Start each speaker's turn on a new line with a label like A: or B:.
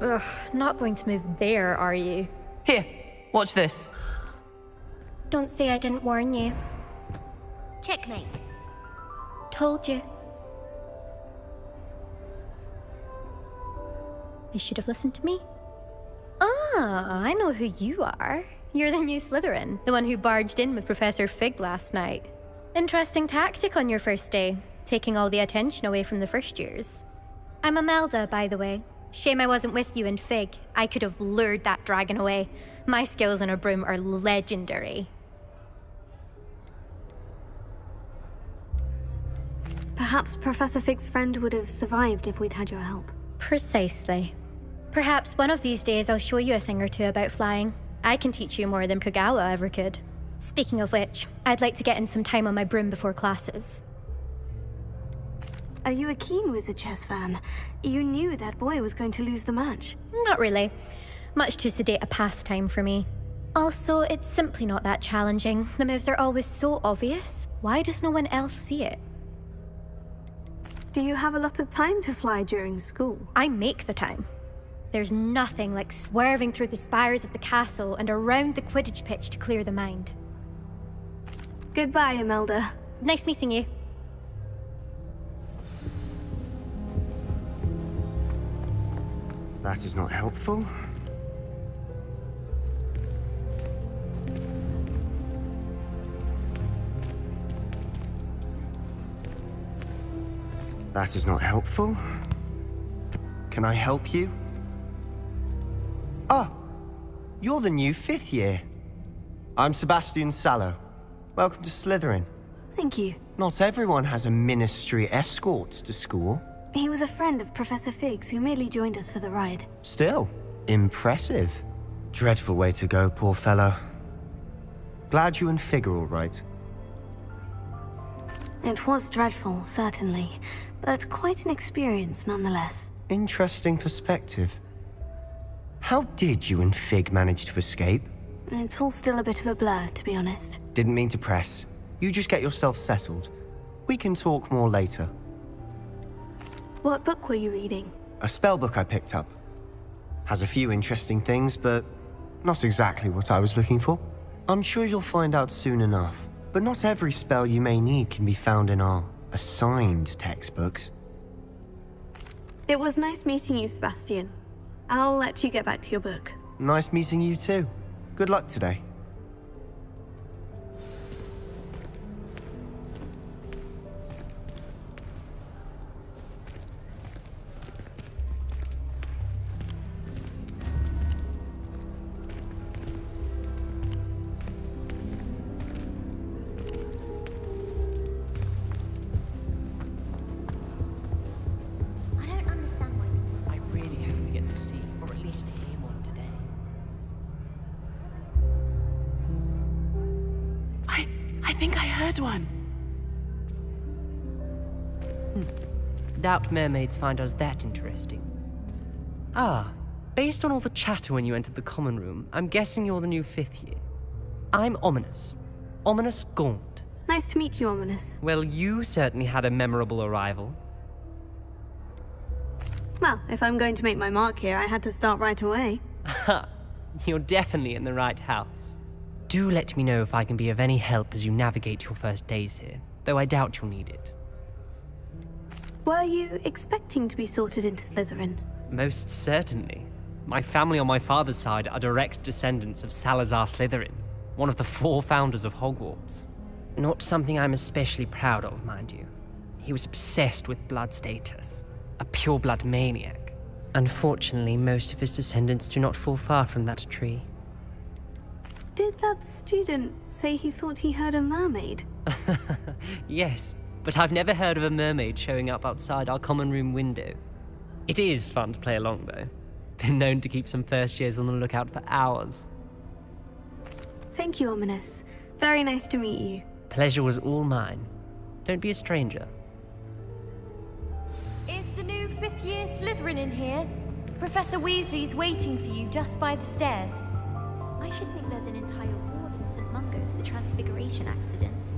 A: Ugh, not going to move there, are you?
B: Here, watch this.
A: Don't say I didn't warn you.
C: Checkmate.
A: Told you. They should have listened to me. Ah, I know who you are. You're the new Slytherin, the one who barged in with Professor Fig last night. Interesting tactic on your first day, taking all the attention away from the first years. I'm Imelda, by the way. Shame I wasn't with you in Fig. I could have lured that dragon away. My skills on a broom are legendary.
D: Perhaps Professor Fig's friend would have survived if we'd had your help.
A: Precisely. Perhaps one of these days I'll show you a thing or two about flying. I can teach you more than Kogawa ever could. Speaking of which, I'd like to get in some time on my broom before classes.
D: Are you a keen Wizard Chess fan? You knew that boy was going to lose the match.
A: Not really. Much too sedate a pastime for me. Also, it's simply not that challenging. The moves are always so obvious. Why does no one else see it?
D: Do you have a lot of time to fly during school?
A: I make the time. There's nothing like swerving through the spires of the castle and around the Quidditch pitch to clear the mind.
D: Goodbye, Imelda.
A: Nice meeting you.
E: That is not helpful. That is not helpful.
F: Can I help you? Ah, you're the new fifth year. I'm Sebastian Sallow. Welcome to Slytherin.
D: Thank you.
F: Not everyone has a ministry escort to school.
D: He was a friend of Professor Fig's who merely joined us for the ride.
F: Still, impressive. Dreadful way to go, poor fellow. Glad you and Fig are all right.
D: It was dreadful, certainly, but quite an experience nonetheless.
F: Interesting perspective. How did you and Fig manage to escape?
D: It's all still a bit of a blur, to be honest.
F: Didn't mean to press. You just get yourself settled. We can talk more later.
D: What book were you reading?
F: A spell book I picked up. Has a few interesting things, but not exactly what I was looking for. I'm sure you'll find out soon enough. But not every spell you may need can be found in our assigned textbooks.
D: It was nice meeting you, Sebastian. I'll let you get back to your book.
F: Nice meeting you too. Good luck today.
G: Really hope we get to see, or at least hear one today.
H: I I think I heard one.
G: Doubt mermaids find us that interesting. Ah, based on all the chatter when you entered the common room, I'm guessing you're the new fifth year. I'm Ominis. Ominis Gaunt.
D: Nice to meet you, Ominis.
G: Well, you certainly had a memorable arrival.
D: Well, if I'm going to make my mark here, I had to start right away.
G: Ha! You're definitely in the right house. Do let me know if I can be of any help as you navigate your first days here, though I doubt you'll need it.
D: Were you expecting to be sorted into Slytherin?
G: Most certainly. My family on my father's side are direct descendants of Salazar Slytherin, one of the four founders of Hogwarts. Not something I'm especially proud of, mind you. He was obsessed with blood status, a pureblood maniac. Unfortunately, most of his descendants do not fall far from that tree.
D: Did that student say he thought he heard a mermaid?
G: yes, but I've never heard of a mermaid showing up outside our common room window. It is fun to play along, though. Been known to keep some first years on the lookout for hours.
D: Thank you, Ominis. Very nice to meet you.
G: Pleasure was all mine. Don't be a stranger.
C: Fifth year Slytherin in here? Professor Weasley's waiting for you just by the stairs.
I: I should think there's an entire ward in St. Mungo's for transfiguration accidents.